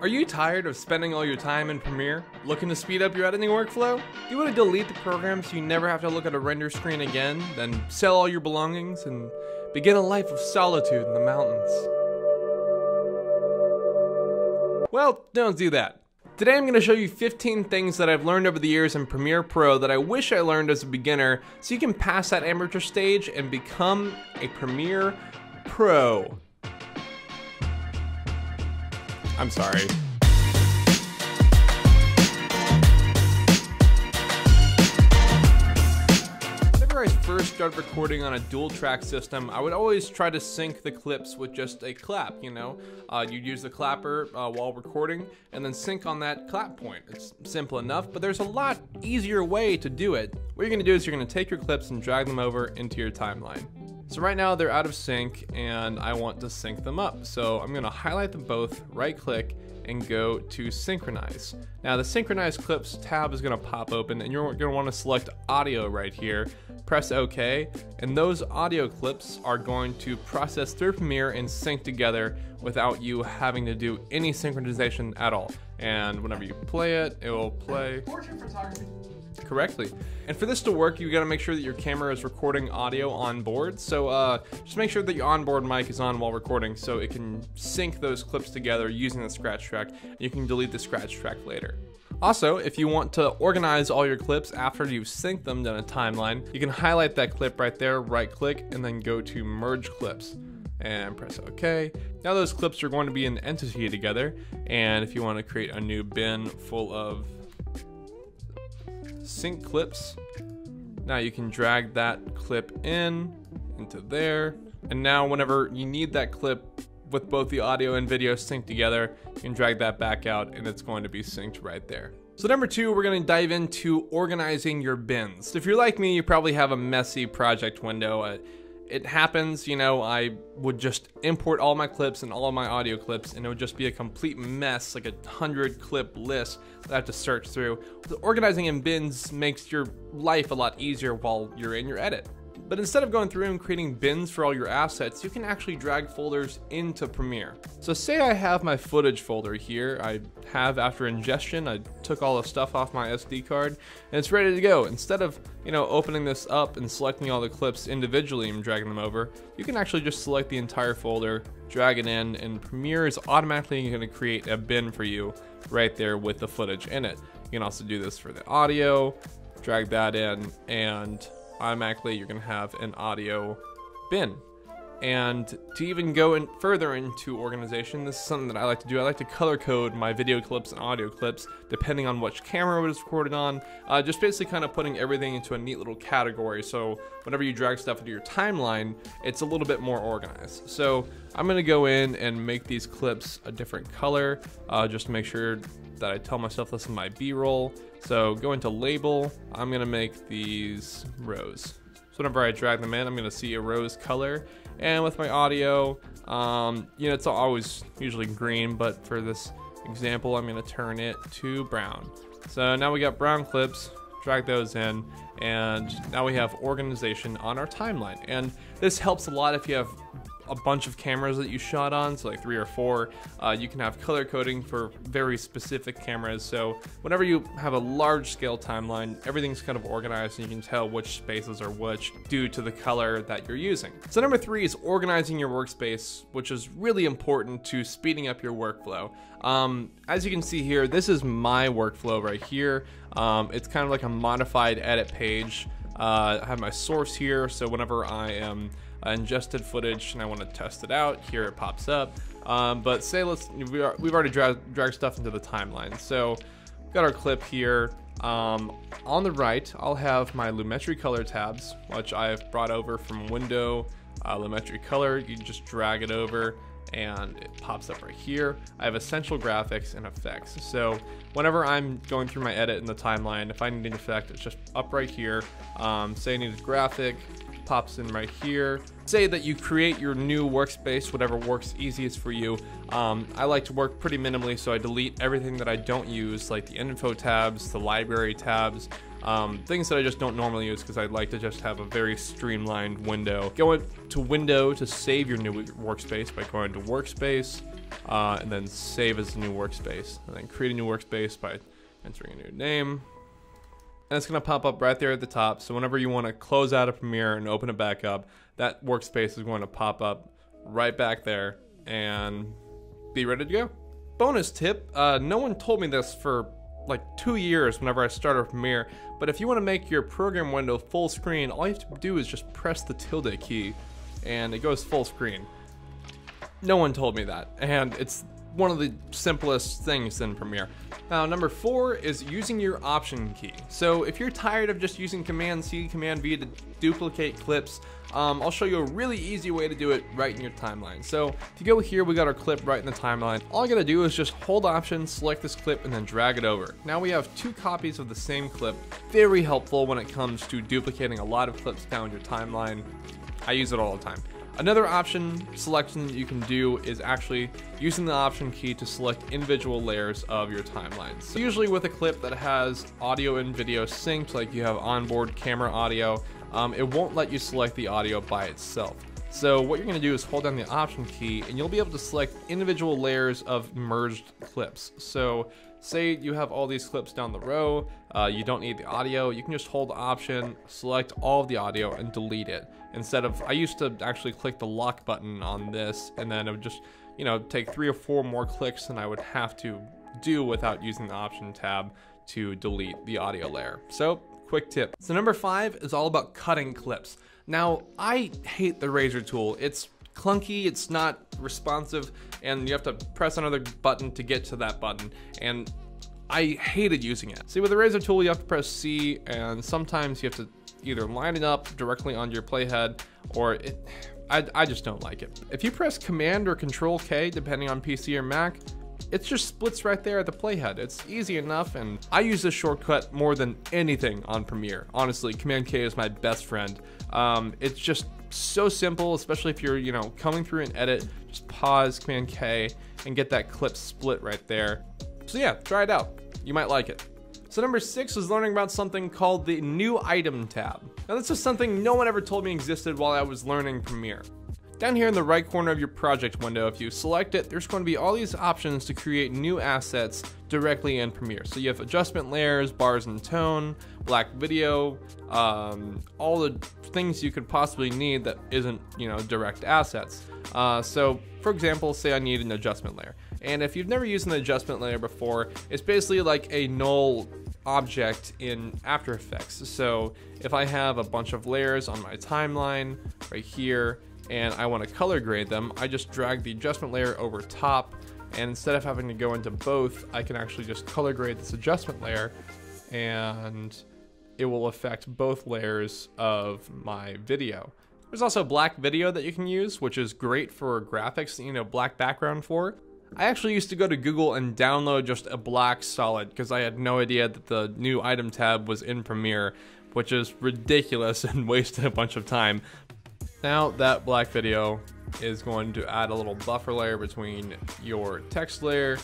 Are you tired of spending all your time in Premiere? Looking to speed up your editing workflow? Do you want to delete the program so you never have to look at a render screen again, then sell all your belongings and begin a life of solitude in the mountains? Well, don't do that. Today I'm going to show you 15 things that I've learned over the years in Premiere Pro that I wish I learned as a beginner so you can pass that amateur stage and become a Premiere Pro. I'm sorry. Whenever I first started recording on a dual track system, I would always try to sync the clips with just a clap, you know? Uh, you'd use the clapper uh, while recording and then sync on that clap point. It's simple enough, but there's a lot easier way to do it. What you're gonna do is you're gonna take your clips and drag them over into your timeline. So right now they're out of sync and I want to sync them up. So I'm gonna highlight them both, right click, and go to synchronize. Now the synchronize clips tab is gonna pop open and you're gonna wanna select audio right here, press OK, and those audio clips are going to process through Premiere and sync together without you having to do any synchronization at all. And whenever you play it, it will play. Correctly. And for this to work, you gotta make sure that your camera is recording audio on board. So uh, just make sure that your onboard mic is on while recording so it can sync those clips together using the scratch track. You can delete the scratch track later. Also, if you want to organize all your clips after you've synced them in a timeline, you can highlight that clip right there, right click, and then go to merge clips and press OK. Now those clips are going to be an entity together, and if you want to create a new bin full of sync clips. Now you can drag that clip in into there. And now whenever you need that clip with both the audio and video synced together, you can drag that back out and it's going to be synced right there. So number two, we're gonna dive into organizing your bins. If you're like me, you probably have a messy project window. It happens, you know, I would just import all my clips and all of my audio clips, and it would just be a complete mess, like a hundred clip list that I have to search through. The organizing in bins makes your life a lot easier while you're in your edit. But instead of going through and creating bins for all your assets, you can actually drag folders into Premiere. So say I have my footage folder here, I have after ingestion, I took all the stuff off my SD card, and it's ready to go. Instead of, you know, opening this up and selecting all the clips individually and dragging them over, you can actually just select the entire folder, drag it in, and Premiere is automatically gonna create a bin for you right there with the footage in it. You can also do this for the audio, drag that in, and automatically you're going to have an audio bin. And to even go in further into organization, this is something that I like to do. I like to color code my video clips and audio clips depending on which camera it was recorded on. Uh, just basically kind of putting everything into a neat little category. So whenever you drag stuff into your timeline, it's a little bit more organized. So I'm going to go in and make these clips a different color uh, just to make sure that I tell myself this is my B-roll. So go into label, I'm gonna make these rose. So whenever I drag them in, I'm gonna see a rose color. And with my audio, um, you know, it's always usually green, but for this example, I'm gonna turn it to brown. So now we got brown clips, drag those in, and now we have organization on our timeline. And this helps a lot if you have a bunch of cameras that you shot on, so like three or four. Uh, you can have color coding for very specific cameras. So whenever you have a large scale timeline, everything's kind of organized and you can tell which spaces are which due to the color that you're using. So number three is organizing your workspace, which is really important to speeding up your workflow. Um, as you can see here, this is my workflow right here. Um, it's kind of like a modified edit page. Uh, I have my source here, so whenever I am ingested footage and I want to test it out, here it pops up. Um, but say let's we are, we've already dragged, dragged stuff into the timeline. So got our clip here. Um, on the right, I'll have my Lumetri color tabs, which I've brought over from Window, uh, Lumetri color. You just drag it over and it pops up right here. I have essential graphics and effects. So whenever I'm going through my edit in the timeline, if I need an effect, it's just up right here. Um, say I need a graphic, pops in right here. Say that you create your new workspace, whatever works easiest for you. Um, I like to work pretty minimally, so I delete everything that I don't use, like the info tabs, the library tabs, um, things that I just don't normally use because I'd like to just have a very streamlined window. Go to window to save your new workspace by going to workspace, uh, and then save as a new workspace. And then create a new workspace by entering a new name. And it's gonna pop up right there at the top. So whenever you wanna close out of Premiere and open it back up, that workspace is going to pop up right back there and be ready to go. Bonus tip, uh, no one told me this for like two years whenever I started Premiere, but if you want to make your program window full screen, all you have to do is just press the tilde key and it goes full screen. No one told me that, and it's one of the simplest things in Premiere. Now, number four is using your option key. So if you're tired of just using Command C, Command V to duplicate clips, um, I'll show you a really easy way to do it right in your timeline. So you go here, we got our clip right in the timeline. All I gotta do is just hold Option, select this clip, and then drag it over. Now we have two copies of the same clip. Very helpful when it comes to duplicating a lot of clips down your timeline. I use it all the time. Another option selection that you can do is actually using the option key to select individual layers of your timeline. So usually with a clip that has audio and video synced, like you have onboard camera audio, um, it won't let you select the audio by itself. So what you're going to do is hold down the option key and you'll be able to select individual layers of merged clips. So say you have all these clips down the row, uh, you don't need the audio, you can just hold option, select all of the audio and delete it. Instead of, I used to actually click the lock button on this and then it would just, you know, take three or four more clicks than I would have to do without using the option tab to delete the audio layer. So quick tip. So number five is all about cutting clips. Now, I hate the razor tool. It's clunky, it's not responsive, and you have to press another button to get to that button. And I hated using it. See, with the razor tool, you have to press C, and sometimes you have to either lining up directly on your playhead, or it, I, I just don't like it. If you press Command or Control K, depending on PC or Mac, it just splits right there at the playhead. It's easy enough, and I use this shortcut more than anything on Premiere. Honestly, Command K is my best friend. Um, it's just so simple, especially if you're, you know, coming through an edit, just pause Command K and get that clip split right there. So yeah, try it out. You might like it. So number six was learning about something called the new item tab. Now this is something no one ever told me existed while I was learning Premiere. Down here in the right corner of your project window, if you select it, there's going to be all these options to create new assets directly in Premiere. So you have adjustment layers, bars and tone, black video, um, all the things you could possibly need that isn't, you know, direct assets. Uh, so for example, say I need an adjustment layer. And if you've never used an adjustment layer before, it's basically like a null object in After Effects. So if I have a bunch of layers on my timeline right here, and I want to color grade them, I just drag the adjustment layer over top and instead of having to go into both, I can actually just color grade this adjustment layer and it will affect both layers of my video. There's also black video that you can use, which is great for graphics, you know, black background for. I actually used to go to Google and download just a black solid because I had no idea that the new item tab was in Premiere, which is ridiculous and wasted a bunch of time. Now that black video is going to add a little buffer layer between your text layer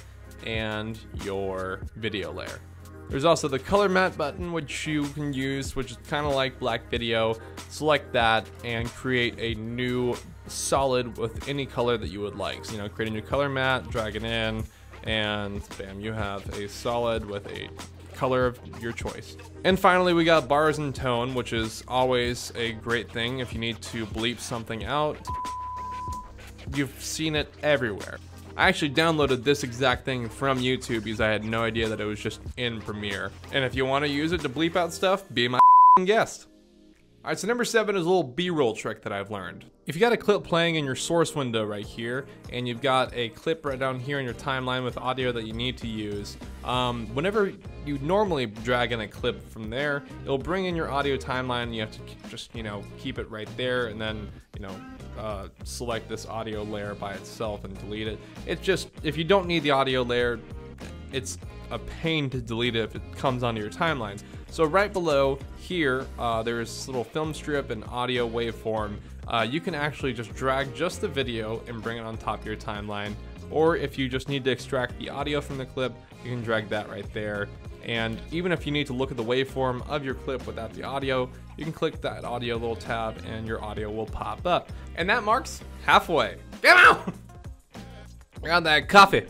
and your video layer. There's also the color matte button which you can use which is kind of like black video. Select that and create a new solid with any color that you would like. So, you know, create a new color matte, drag it in, and bam, you have a solid with a color of your choice. And finally, we got bars and tone, which is always a great thing if you need to bleep something out. You've seen it everywhere. I actually downloaded this exact thing from YouTube because I had no idea that it was just in Premiere. And if you want to use it to bleep out stuff, be my guest. Alright, so number seven is a little B-roll trick that I've learned. If you got a clip playing in your source window right here, and you've got a clip right down here in your timeline with audio that you need to use, um, whenever you normally drag in a clip from there, it'll bring in your audio timeline and you have to just, you know, keep it right there and then, you know, uh, select this audio layer by itself and delete it. It's just, if you don't need the audio layer, it's a pain to delete it if it comes onto your timeline. So right below here, uh, there's this little film strip and audio waveform. Uh, you can actually just drag just the video and bring it on top of your timeline. Or if you just need to extract the audio from the clip, you can drag that right there. And even if you need to look at the waveform of your clip without the audio, you can click that audio little tab and your audio will pop up. And that marks halfway. Get out! Got that coffee.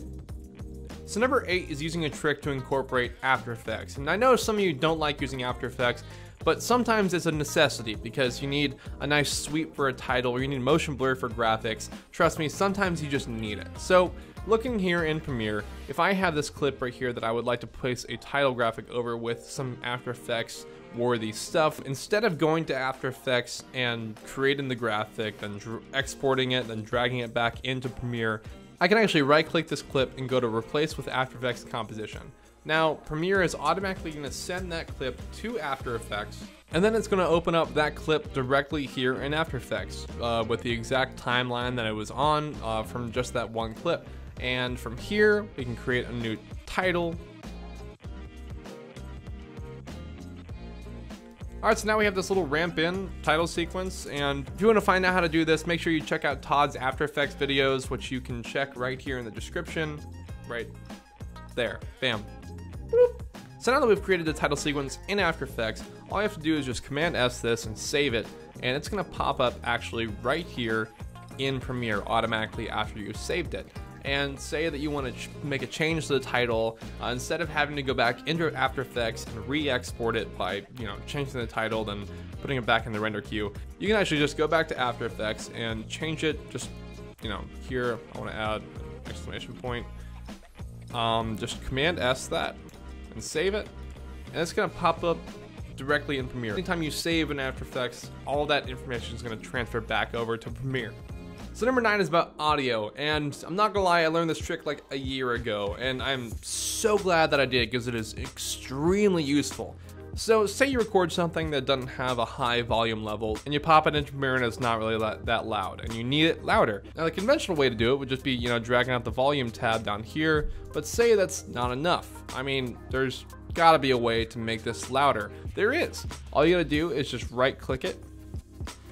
So number eight is using a trick to incorporate After Effects. And I know some of you don't like using After Effects, but sometimes it's a necessity because you need a nice sweep for a title or you need motion blur for graphics. Trust me, sometimes you just need it. So looking here in Premiere, if I have this clip right here that I would like to place a title graphic over with some After Effects worthy stuff, instead of going to After Effects and creating the graphic, then exporting it, then dragging it back into Premiere, I can actually right click this clip and go to replace with After Effects composition. Now, Premiere is automatically going to send that clip to After Effects, and then it's going to open up that clip directly here in After Effects uh, with the exact timeline that it was on uh, from just that one clip. And from here, we can create a new title. Alright, so now we have this little ramp in title sequence, and if you want to find out how to do this, make sure you check out Todd's After Effects videos, which you can check right here in the description, right there, bam. So now that we've created the title sequence in After Effects, all you have to do is just Command S this and save it, and it's gonna pop up actually right here in Premiere automatically after you've saved it. And say that you want to make a change to the title, uh, instead of having to go back into After Effects and re-export it by, you know, changing the title, then putting it back in the render queue, you can actually just go back to After Effects and change it. Just, you know, here I want to add exclamation point. Um, just Command S that, and save it, and it's gonna pop up directly in Premiere. Anytime you save in After Effects, all that information is gonna transfer back over to Premiere. So number nine is about audio, and I'm not gonna lie, I learned this trick like a year ago, and I'm so glad that I did because it is extremely useful. So say you record something that doesn't have a high volume level and you pop it into Premiere and it's not really that, that loud and you need it louder. Now the conventional way to do it would just be, you know, dragging out the volume tab down here, but say that's not enough. I mean, there's gotta be a way to make this louder. There is. All you gotta do is just right click it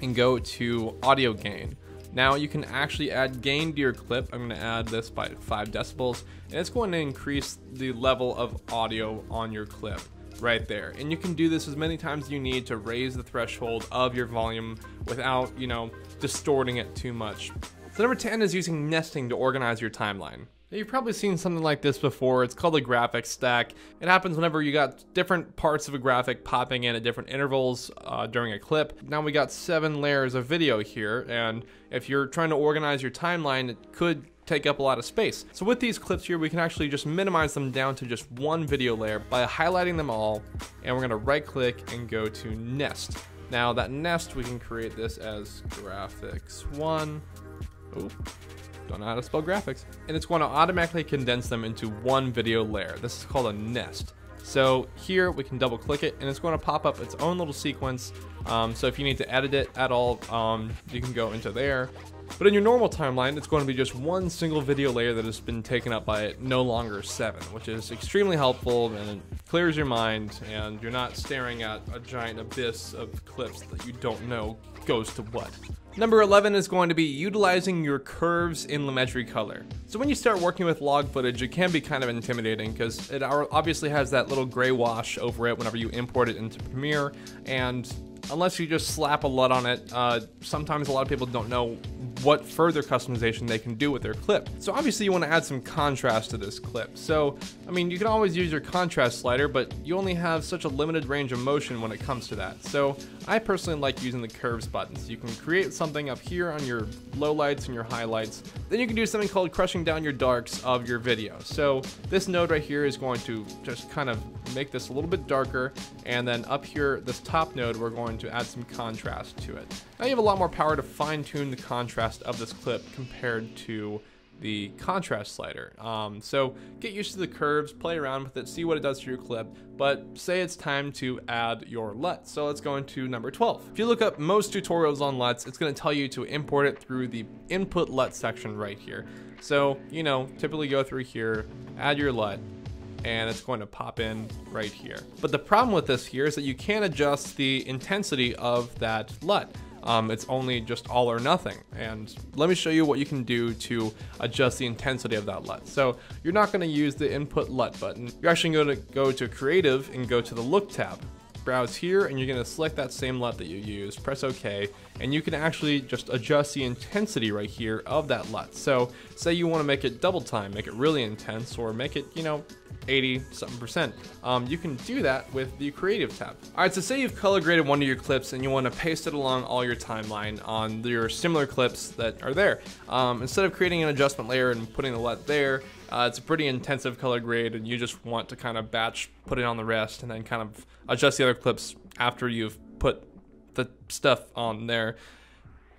and go to audio gain. Now you can actually add gain to your clip. I'm gonna add this by five decibels and it's going to increase the level of audio on your clip right there. And you can do this as many times as you need to raise the threshold of your volume without, you know, distorting it too much. So number 10 is using nesting to organize your timeline. You've probably seen something like this before. It's called a graphic stack. It happens whenever you got different parts of a graphic popping in at different intervals uh, during a clip. Now we got seven layers of video here, and if you're trying to organize your timeline, it could take up a lot of space. So with these clips here, we can actually just minimize them down to just one video layer by highlighting them all, and we're gonna right click and go to nest. Now that nest, we can create this as graphics one. Oh, don't know how to spell graphics. And it's going to automatically condense them into one video layer. This is called a nest. So here we can double click it and it's going to pop up its own little sequence. Um, so if you need to edit it at all, um, you can go into there but in your normal timeline, it's going to be just one single video layer that has been taken up by it, no longer seven, which is extremely helpful and it clears your mind and you're not staring at a giant abyss of clips that you don't know goes to what. Number 11 is going to be utilizing your curves in Lumetri Color. So when you start working with log footage, it can be kind of intimidating because it obviously has that little gray wash over it whenever you import it into Premiere, and unless you just slap a LUT on it, uh, sometimes a lot of people don't know what further customization they can do with their clip. So obviously you want to add some contrast to this clip. So, I mean, you can always use your contrast slider, but you only have such a limited range of motion when it comes to that. So I personally like using the curves button. So You can create something up here on your lowlights and your highlights. Then you can do something called crushing down your darks of your video. So this node right here is going to just kind of make this a little bit darker. And then up here, this top node, we're going to add some contrast to it. Now you have a lot more power to fine tune the contrast of this clip compared to the contrast slider. Um, so get used to the curves, play around with it, see what it does to your clip, but say it's time to add your LUT. So let's go into number 12. If you look up most tutorials on LUTs, it's gonna tell you to import it through the input LUT section right here. So, you know, typically go through here, add your LUT, and it's going to pop in right here. But the problem with this here is that you can't adjust the intensity of that LUT. Um, it's only just all or nothing. And let me show you what you can do to adjust the intensity of that LUT. So you're not gonna use the input LUT button. You're actually gonna go to creative and go to the look tab. Browse here and you're gonna select that same LUT that you used, press OK, and you can actually just adjust the intensity right here of that LUT. So say you wanna make it double time, make it really intense, or make it, you know, 80 something percent. Um, you can do that with the creative tab. All right, so say you've color graded one of your clips and you want to paste it along all your timeline on your similar clips that are there. Um, instead of creating an adjustment layer and putting the LUT there, uh, it's a pretty intensive color grade and you just want to kind of batch, put it on the rest and then kind of adjust the other clips after you've put the stuff on there.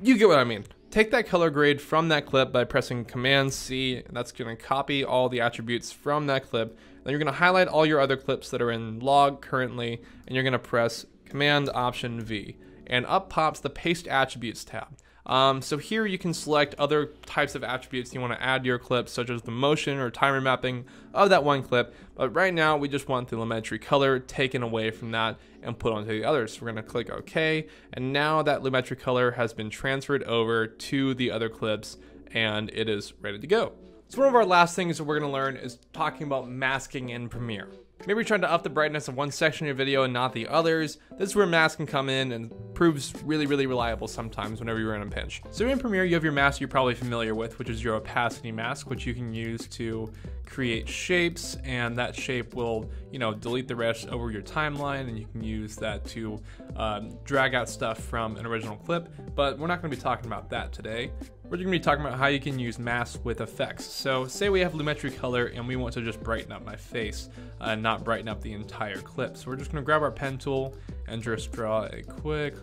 You get what I mean take that color grade from that clip by pressing Command C. And that's going to copy all the attributes from that clip. Then you're going to highlight all your other clips that are in log currently, and you're going to press Command Option V. And up pops the Paste Attributes tab. Um, so here you can select other types of attributes you want to add to your clip, such as the motion or time remapping of that one clip. But right now, we just want the Lumetri color taken away from that and put onto the others. So we're going to click OK. And now that Lumetri color has been transferred over to the other clips and it is ready to go. So one of our last things that we're going to learn is talking about masking in Premiere. Maybe you're trying to up the brightness of one section of your video and not the others. This is where masks can come in and proves really, really reliable sometimes whenever you're in a pinch. So in Premiere, you have your mask you're probably familiar with, which is your opacity mask, which you can use to create shapes, and that shape will, you know, delete the rest over your timeline, and you can use that to um, drag out stuff from an original clip. But we're not going to be talking about that today. We're going to be talking about how you can use masks with effects. So say we have Lumetri color and we want to just brighten up my face, and not brighten up the entire clip. So we're just going to grab our pen tool and just draw a quick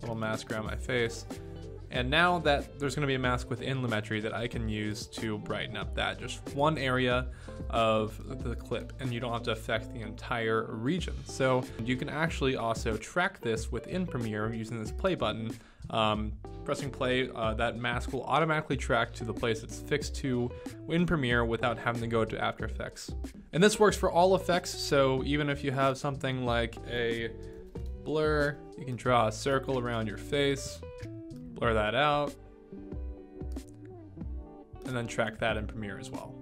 little mask around my face. And now that there's going to be a mask within Lumetri that I can use to brighten up that just one area of the clip and you don't have to affect the entire region. So you can actually also track this within Premiere using this play button. Um, pressing play, uh, that mask will automatically track to the place it's fixed to in Premiere without having to go to After Effects. And this works for all effects, so even if you have something like a blur, you can draw a circle around your face, blur that out, and then track that in Premiere as well.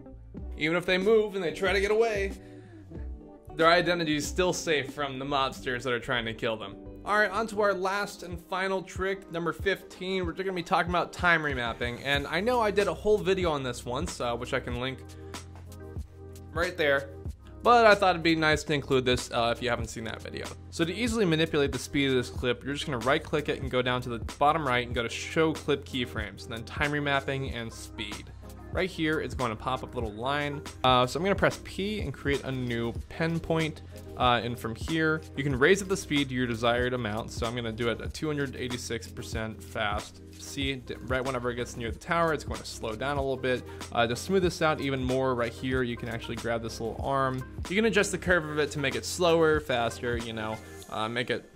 Even if they move and they try to get away, their identity is still safe from the mobsters that are trying to kill them. All right, on to our last and final trick, number 15. We're gonna be talking about time remapping. And I know I did a whole video on this once, uh, which I can link right there. But I thought it'd be nice to include this uh, if you haven't seen that video. So to easily manipulate the speed of this clip, you're just gonna right click it and go down to the bottom right and go to show clip keyframes, and then time remapping and speed. Right here, it's going to pop up a little line. Uh, so I'm gonna press P and create a new pen point. Uh, and from here, you can raise up the speed to your desired amount. So I'm gonna do it at 286% fast. See, right whenever it gets near the tower, it's going to slow down a little bit. Uh, to smooth this out even more, right here, you can actually grab this little arm. You can adjust the curve of it to make it slower, faster, you know, uh, make it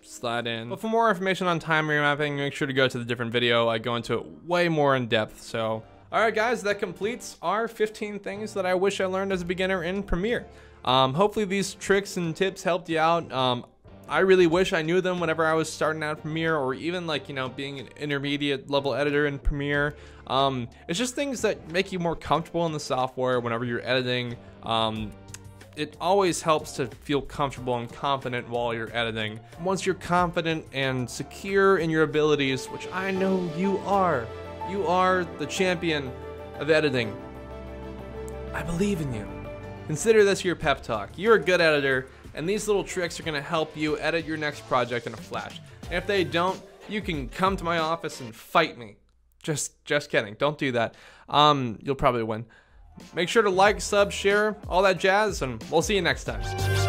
slide in. But for more information on time remapping, make sure to go to the different video. I go into it way more in depth, so Alright guys, that completes our 15 things that I wish I learned as a beginner in Premiere. Um, hopefully these tricks and tips helped you out. Um, I really wish I knew them whenever I was starting out Premiere or even like, you know, being an intermediate level editor in Premiere. Um, it's just things that make you more comfortable in the software whenever you're editing. Um, it always helps to feel comfortable and confident while you're editing. Once you're confident and secure in your abilities, which I know you are, you are the champion of editing. I believe in you. Consider this your pep talk. You're a good editor, and these little tricks are going to help you edit your next project in a flash. And if they don't, you can come to my office and fight me. Just just kidding. Don't do that. Um, you'll probably win. Make sure to like, sub, share, all that jazz, and we'll see you next time.